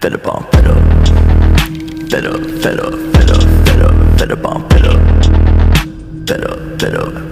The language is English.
Fed up on fed up. Fed up, fed up, fed up, fed up, fed up on fed up. Fed up.